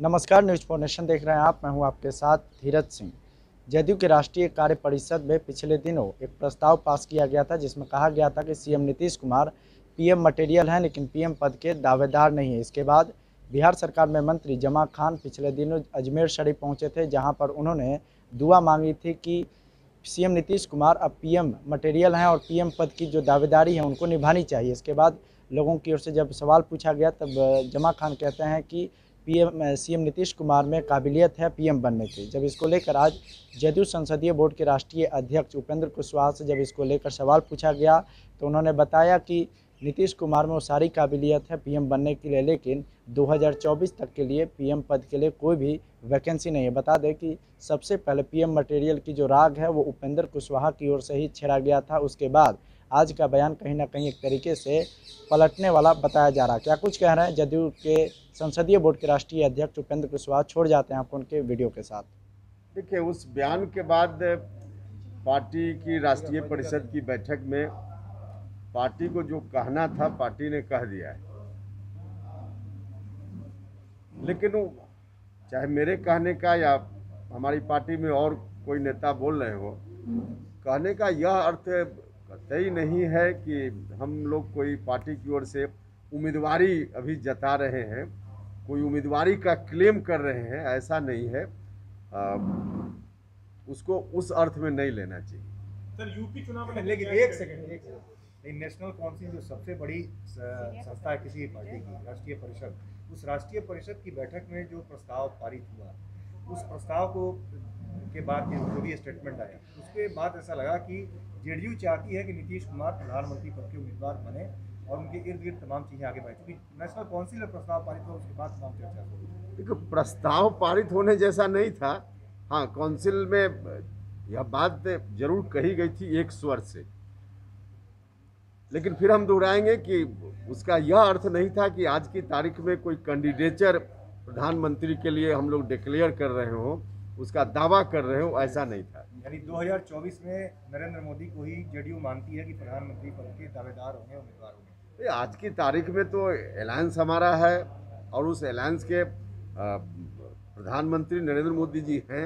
नमस्कार, news for nation देख रहे हैं आप। मैं हूँ आपके साथ धीरज सिंह। जदयू के राष्ट्रीय कार्य परिषद में पिछले दिनों एक प्रस्ताव पास किया गया था, जिसमें कहा गया था कि CM Nitish Kumar PM material हैं, लेकिन पीएम पद के दावेदार नहीं है। इसके बाद बिहार सरकार में मंत्री जमा खान पिछले दिनों अजमेर शरीफ पहुँचे थे, जहाँ पर उन्होंने दुआ मांगी थी कि सीएम नीतीश कुमार अब पीएम मटेरियल हैं और पीएम पद की जो दावेदारी है उनको निभानी चाहिए। इसके बाद लोगों की ओर से जब सवाल पूछा गया, तब जमा खान कहते हैं कि पीएम सीएम नीतीश कुमार में काबिलियत है पीएम बनने की। जब इसको लेकर आज जदयू संसदीय बोर्ड के राष्ट्रीय अध्यक्ष उपेंद्र कुशवाहा से जब इसको लेकर सवाल पूछा गया तो उन्होंने बताया कि नीतीश कुमार में वो सारी काबिलियत है पीएम बनने के लिए, लेकिन 2024 तक के लिए पीएम पद के लिए कोई भी वैकेंसी नहीं है। बता दें कि सबसे पहले पीएम मटेरियल की जो राग है, वो उपेंद्र कुशवाहा की ओर से ही छेड़ा गया था। उसके बाद आज का बयान कहीं ना कहीं एक तरीके से पलटने वाला बताया जा रहा है। क्या कुछ कह रहे हैं? जदयू के संसदीय बोर्ड के राष्ट्रीय अध्यक्ष उपेंद्र कुशवाहा, छोड़ जाते हैं आपको उनके वीडियो के साथ। देखिए, उस बयान के बाद पार्टी की राष्ट्रीय परिषद की बैठक में पार्टी को जो कहना था, पार्टी ने कह दिया है। लेकिन चाहे मेरे कहने का या हमारी पार्टी में और कोई नेता बोल रहे हो, कहने का यह अर्थ कतई नहीं है कि हम लोग कोई पार्टी की ओर से उम्मीदवारी अभी जता रहे हैं कोई उम्मीदवारी का क्लेम कर रहे हैं ऐसा नहीं है। आ, उसको उस अर्थ में नहीं लेना चाहिए। सर यूपी चुनाव में लेकिन एक सेकंड एक सेकंड नेशनल काउंसिल जो सबसे बड़ी संस्था है किसी पार्टी की राष्ट्रीय परिषद उस राष्ट्रीय परिषद की बैठक में जो प्रस्ताव पारित हुआ उस प्रस्ताव को के बाद जो जो भी स्टेटमेंट आया उसके बाद ऐसा लगा कि जेडीयू चाहती है कि नीतीश कुमार प्रधानमंत्री पद के उम्मीदवार बने और उनके इर्द गिर्द तमाम चीज़ें आगे बढ़े क्योंकि नेशनल काउंसिल में प्रस्ताव पारित हुआ, उसके बाद तमाम चर्चा देखो, प्रस्ताव पारित होने जैसा नहीं था। हाँ काउंसिल में, यह बात ज़रूर कही गई थी एक स्वर से। लेकिन फिर हम दोहराएँगे कि उसका यह अर्थ नहीं था कि आज की तारीख में कोई कैंडिडेचर प्रधानमंत्री के लिए हम लोग डिक्लेयर कर रहे हो, उसका दावा कर रहे हो, ऐसा नहीं था। यानी 2024 में नरेंद्र मोदी को ही जेडीयू मानती है कि प्रधानमंत्री पद के दावेदार होंगे उम्मीदवार होंगे। आज की तारीख में तो अलायंस हमारा है और उस अलायंस के प्रधानमंत्री नरेंद्र मोदी जी हैं।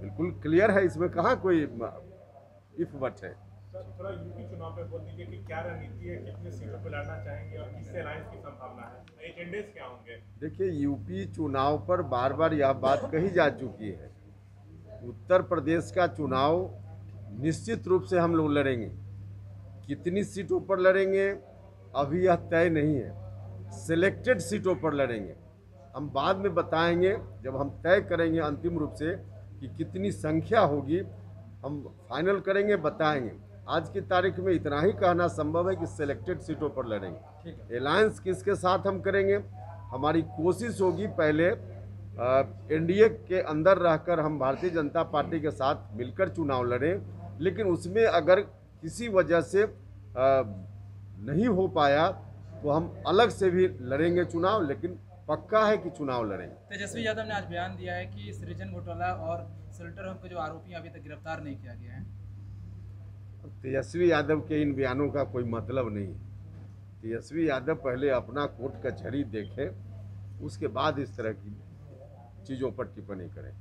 बिल्कुल क्लियर है इसमें कहाँ कोई इफ़ बट है। थोड़ा यूपी चुनाव में बोल दीजिए कि क्या रणनीति है कितने सीटों पर लड़ना चाहेंगे और किससे अलायंस की संभावना है? एजेंडेस क्या होंगे? देखिए यूपी चुनाव पर बार बार यह बात कही जा चुकी है। उत्तर प्रदेश का चुनाव निश्चित रूप से हम लोग लड़ेंगे। कितनी सीटों पर लड़ेंगे अभी यह तय नहीं है। सिलेक्टेड सीटों पर लड़ेंगे। हम बाद में बताएँगे जब हम तय करेंगे अंतिम रूप से कि कितनी संख्या होगी हम फाइनल करेंगे बताएँगे। आज की तारीख में इतना ही कहना संभव है कि सिलेक्टेड सीटों पर लड़ेंगे। अलायंस किसके साथ हम करेंगे? हमारी कोशिश होगी पहले एनडीए के अंदर रहकर हम भारतीय जनता पार्टी के साथ मिलकर चुनाव लड़ें लेकिन उसमें अगर किसी वजह से नहीं हो पाया तो हम अलग से भी लड़ेंगे चुनाव लेकिन पक्का है कि चुनाव लड़ेंगे तेजस्वी यादव ने आज बयान दिया है कि सृजन घोटाला और शेल्टर होम के जो आरोपी अभी तक गिरफ़्तार नहीं किया गया है। तेजस्वी यादव के इन बयानों का कोई मतलब नहीं तेजस्वी यादव पहले अपना कोर्ट कचहरी देखें उसके बाद इस तरह की चीज़ों पर टिप्पणी करें।